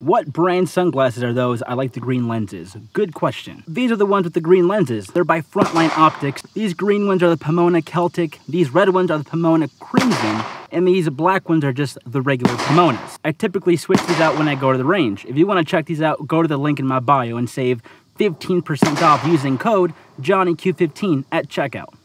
What brand sunglasses are those I like the green lenses? Good question. These are the ones with the green lenses. They're by Frontline Optics. These green ones are the Pamona Celtic. These red ones are the Pamona Crimson. And these black ones are just the regular Pamonas. I typically switch these out when I go to the range. If you want to check these out, go to the link in my bio and save 15% off using code JohnnyQ15 at checkout.